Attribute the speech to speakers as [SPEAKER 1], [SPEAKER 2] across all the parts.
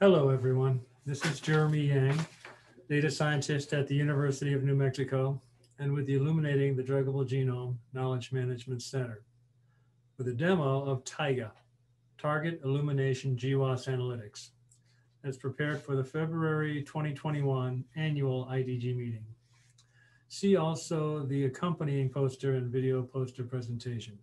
[SPEAKER 1] Hello, everyone. This is Jeremy Yang, data scientist at the University of New Mexico and with the Illuminating the Druggable Genome Knowledge Management Center with a demo of TIGA, Target Illumination GWAS Analytics, as prepared for the February 2021 annual IDG meeting. See also the accompanying poster and video poster presentation.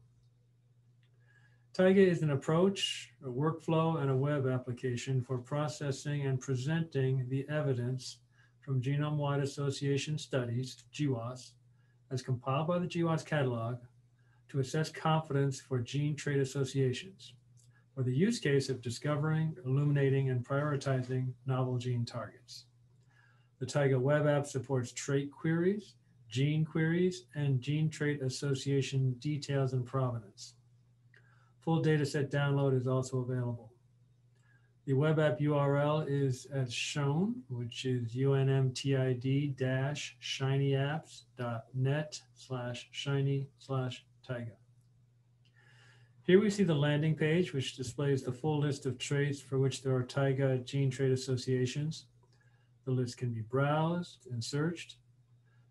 [SPEAKER 1] TIGA is an approach, a workflow, and a web application for processing and presenting the evidence from genome-wide association studies, GWAS, as compiled by the GWAS catalog to assess confidence for gene trait associations for the use case of discovering, illuminating, and prioritizing novel gene targets. The TIGA web app supports trait queries, gene queries, and gene trait association details and provenance. Full dataset download is also available. The web app URL is as shown, which is unmtid-shinyapps.net slash shiny slash tiga. Here we see the landing page, which displays the full list of traits for which there are TIGA gene trait associations. The list can be browsed and searched.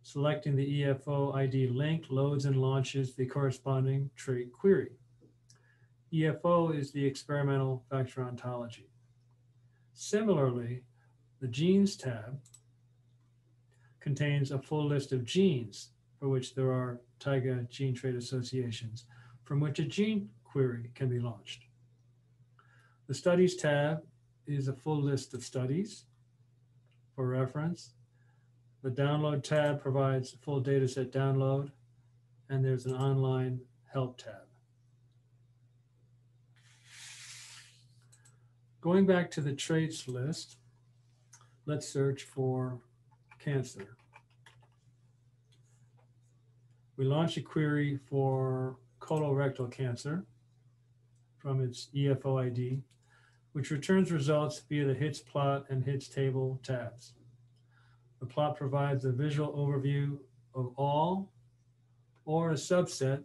[SPEAKER 1] Selecting the EFO ID link loads and launches the corresponding trait query. EFO is the experimental factor ontology. Similarly, the Genes tab contains a full list of genes for which there are TIGA gene trait associations from which a gene query can be launched. The Studies tab is a full list of studies for reference. The Download tab provides full dataset download, and there's an online help tab. Going back to the traits list, let's search for cancer. We launch a query for colorectal cancer from its EFO ID, which returns results via the hits plot and hits table tabs. The plot provides a visual overview of all or a subset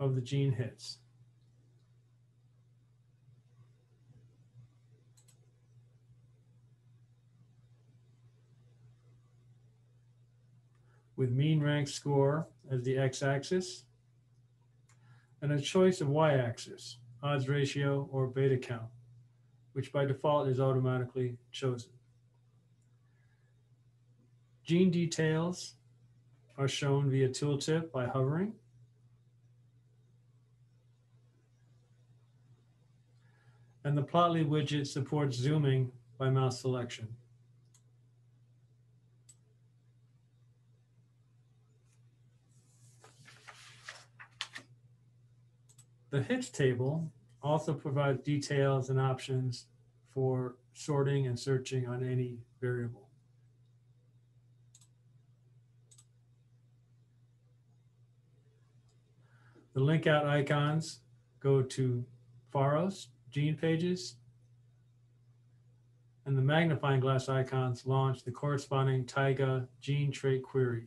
[SPEAKER 1] of the gene hits. With mean rank score as the x-axis and a choice of y-axis, odds ratio or beta count, which by default is automatically chosen. Gene details are shown via tooltip by hovering. And the Plotly widget supports zooming by mouse selection. The hits table also provides details and options for sorting and searching on any variable. The link out icons go to Pharos, gene pages, and the magnifying glass icons launch the corresponding TIGA gene trait query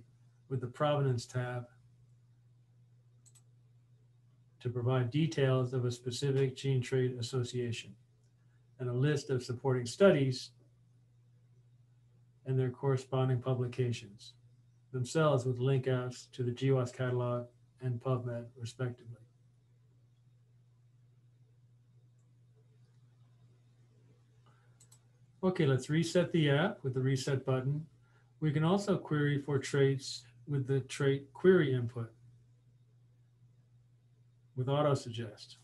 [SPEAKER 1] with the provenance tab to provide details of a specific gene trait association and a list of supporting studies and their corresponding publications, themselves with link outs to the GWAS catalog and PubMed, respectively. Okay, let's reset the app with the reset button. We can also query for traits with the trait query input with auto suggest.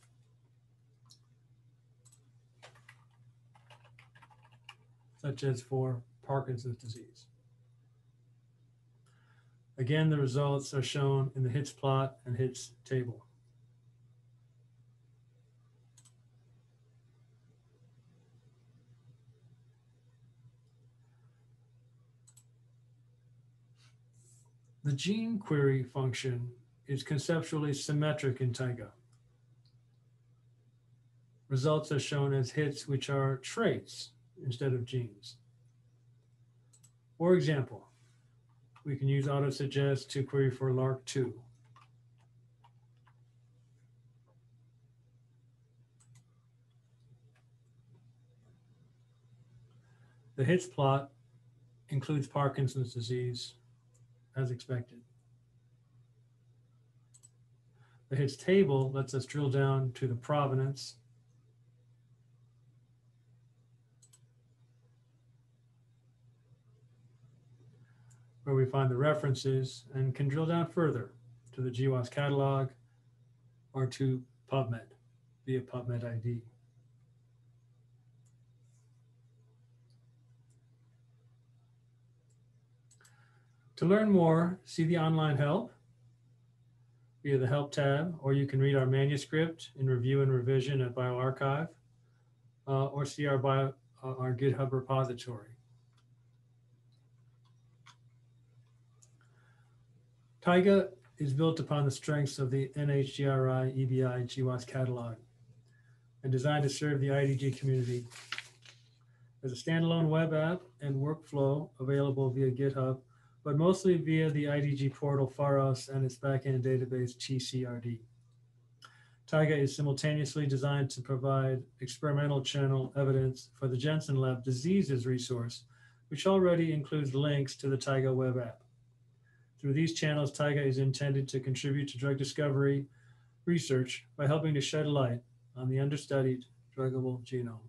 [SPEAKER 1] Such as for Parkinson's disease. Again, the results are shown in the hits plot and hits table. The gene query function is conceptually symmetric in TIGA. Results are shown as hits which are traits instead of genes. For example, we can use autosuggest to query for LRRK2. The hits plot includes Parkinson's disease as expected. The hits table lets us drill down to the provenance. Where we find the references and can drill down further to the GWAS catalog or to PubMed via PubMed ID. To learn more, see the online help via the help tab, or you can read our manuscript in review and revision at bioRxiv, uh, or see our, bio, uh, our GitHub repository. TIGA is built upon the strengths of the NHGRI EBI GWAS catalog and designed to serve the IDG community. As a standalone web app and workflow available via GitHub, but mostly via the IDG portal Pharos and its backend database TCRD. TIGA is simultaneously designed to provide experimental channel evidence for the Jensen Lab diseases resource, which already includes links to the TIGA web app. Through these channels, TIGA is intended to contribute to drug discovery research by helping to shed light on the understudied druggable genome.